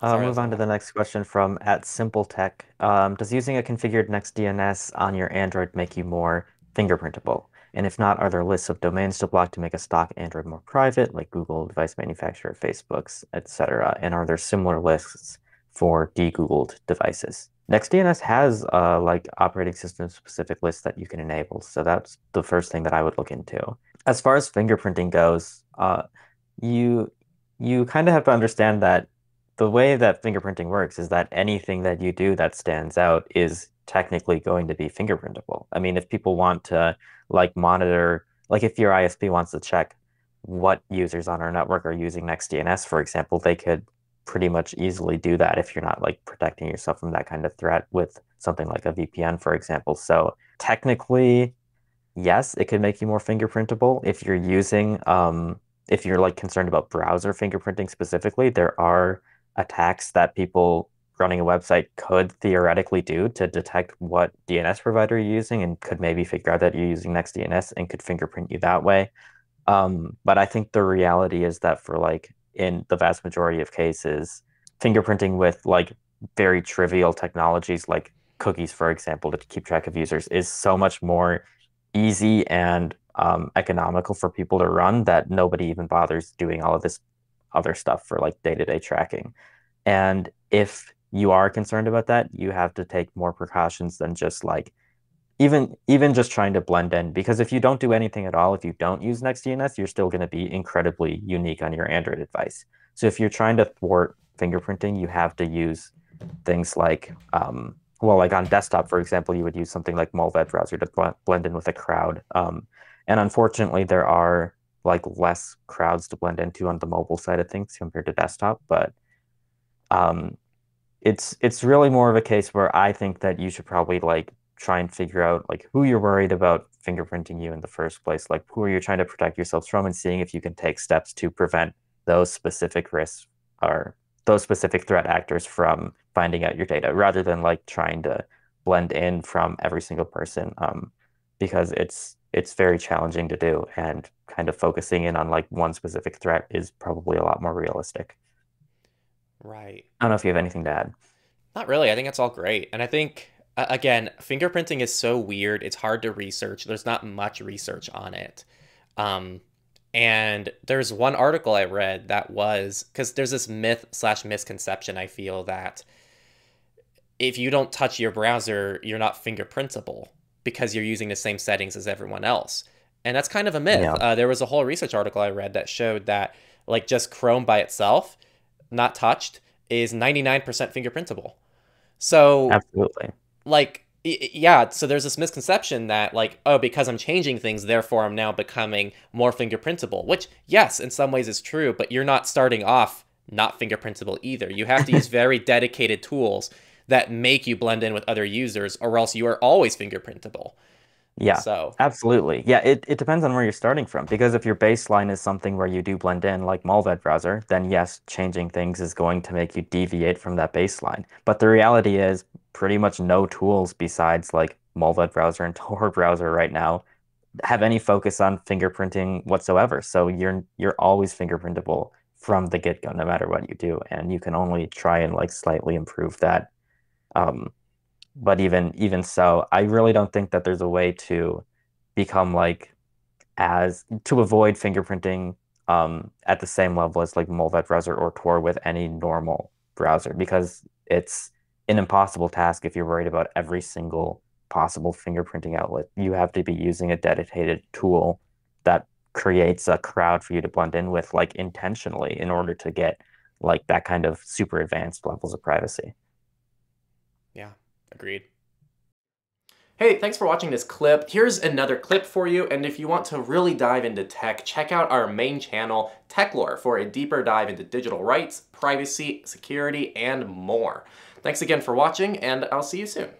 I'll Sorry, move on to the next question from at SimpleTech. Um, does using a configured Next DNS on your Android make you more fingerprintable? And if not, are there lists of domains to block to make a stock Android more private, like Google, device manufacturer, Facebook's, etc.? And are there similar lists for de-Googled devices? NextDNS has uh, like operating system specific lists that you can enable, so that's the first thing that I would look into. As far as fingerprinting goes, uh, you you kind of have to understand that the way that fingerprinting works is that anything that you do that stands out is technically going to be fingerprintable. I mean, if people want to like monitor, like if your ISP wants to check what users on our network are using NextDNS, for example, they could pretty much easily do that if you're not like protecting yourself from that kind of threat with something like a VPN, for example. So technically, yes, it could make you more fingerprintable if you're using um, if you're like concerned about browser fingerprinting specifically, there are attacks that people running a website could theoretically do to detect what DNS provider you're using and could maybe figure out that you're using NextDNS and could fingerprint you that way. Um, but I think the reality is that for like in the vast majority of cases, fingerprinting with like very trivial technologies like cookies, for example, to keep track of users is so much more easy and um, economical for people to run that nobody even bothers doing all of this other stuff for like day-to-day tracking. And if you are concerned about that, you have to take more precautions than just like even even just trying to blend in because if you don't do anything at all, if you don't use NextDNS, you're still going to be incredibly unique on your Android device. So if you're trying to thwart fingerprinting, you have to use things like um, well, like on desktop, for example, you would use something like Mullvad browser to blend in with a crowd. Um, and unfortunately, there are like less crowds to blend into on the mobile side of things compared to desktop, but um, it's it's really more of a case where I think that you should probably like try and figure out like who you're worried about fingerprinting you in the first place, like who are you trying to protect yourselves from, and seeing if you can take steps to prevent those specific risks or those specific threat actors from finding out your data, rather than like trying to blend in from every single person, um, because it's it's very challenging to do, and kind of focusing in on like one specific threat is probably a lot more realistic. Right. I don't know if you have anything to add. Not really. I think that's all great. And I think, again, fingerprinting is so weird. It's hard to research. There's not much research on it. Um, and there's one article I read that was because there's this myth slash misconception I feel that if you don't touch your browser, you're not fingerprintable because you're using the same settings as everyone else. And that's kind of a myth. Yeah. Uh, there was a whole research article I read that showed that, like, just Chrome by itself, not touched, is 99% fingerprintable. So, Absolutely. like, yeah, so there's this misconception that, like, oh, because I'm changing things, therefore I'm now becoming more fingerprintable, which, yes, in some ways is true, but you're not starting off not fingerprintable either. You have to use very dedicated tools that make you blend in with other users, or else you are always fingerprintable. Yeah, So, absolutely. Yeah, it, it depends on where you're starting from because if your baseline is something where you do blend in like Mullvad browser, then yes, changing things is going to make you deviate from that baseline. But the reality is pretty much no tools besides like Mullvad browser and Tor browser right now have any focus on fingerprinting whatsoever. So you're you're always fingerprintable from the get-go, no matter what you do. And you can only try and like slightly improve that um, but even even so, I really don't think that there's a way to become like as to avoid fingerprinting um, at the same level as like Mullvad browser or Tor with any normal browser because it's an impossible task if you're worried about every single possible fingerprinting outlet. You have to be using a dedicated tool that creates a crowd for you to blend in with like intentionally in order to get like that kind of super advanced levels of privacy. Yeah, agreed. Hey, thanks for watching this clip. Here's another clip for you, and if you want to really dive into tech, check out our main channel, Techlore, for a deeper dive into digital rights, privacy, security, and more. Thanks again for watching, and I'll see you soon.